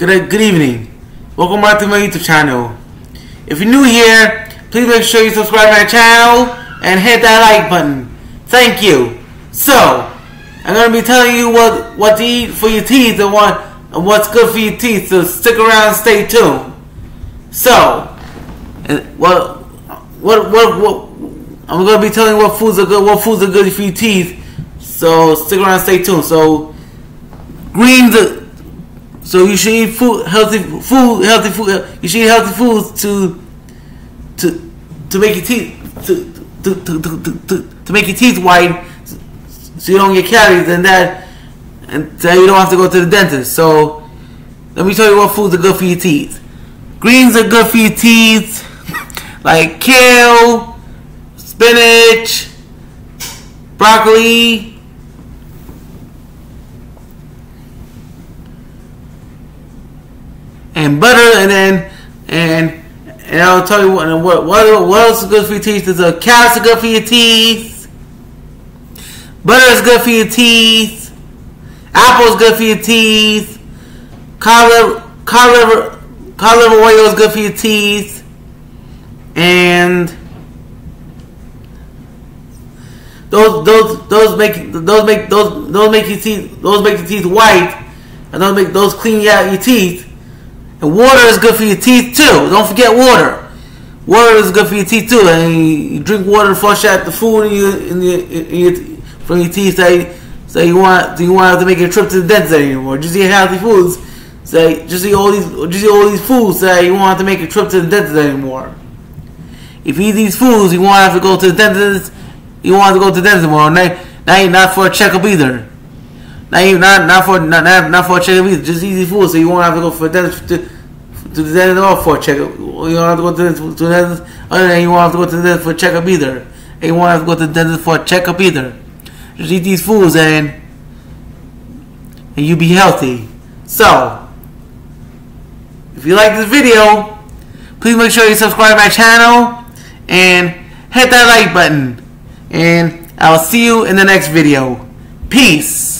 Good, good evening. Welcome back to my YouTube channel. If you're new here, please make sure you subscribe to my channel and hit that like button. Thank you. So, I'm gonna be telling you what what to eat for your teeth and what and what's good for your teeth. So stick around stay tuned. So, and what what what what I'm gonna be telling you what foods are good what foods are good for your teeth. So stick around stay tuned. So greens so you should eat food, healthy food, healthy food. You should eat healthy foods to to to make your teeth to to to to, to, to, to make your teeth white, so you don't get caries and that, and so you don't have to go to the dentist. So let me tell you what foods are good for your teeth. Greens are good for your teeth, like kale, spinach, broccoli, and butter, and then and and I'll tell you what what what, else is good for your teeth. Is a carrots are good for your teeth. Butter is good for your teeth. Apple is good for your teeth. Cauliflower, cauliflower, cauliflower oil is good for your teeth. And those those those make those make those those make your teeth those make your teeth white, and those make those clean out your teeth. And water is good for your teeth too. Don't forget water. Water is good for your teeth too. And you drink water to flush out the food in your, in your, in your from your teeth. Say, say you want you want to make a trip to the dentist anymore. Just eat healthy foods. Say, just eat all these just eat all these foods. Say you want to make a trip to the dentist anymore. If you eat these foods, you won't have to go to the dentist. You won't have to go to the dentist anymore. Now, now you're not for a checkup either. Not even not not for not not, not for a checkup either. Just easy food, so you won't have to go for dentist to, to the dentist or for a checkup. You don't have to go to, to, to the dentist. Other than you won't have to go to the dentist for a checkup either. And you won't have to go to the dentist for a checkup either. Just eat these foods and and you be healthy. So, if you like this video, please make sure you subscribe to my channel and hit that like button. And I'll see you in the next video. Peace.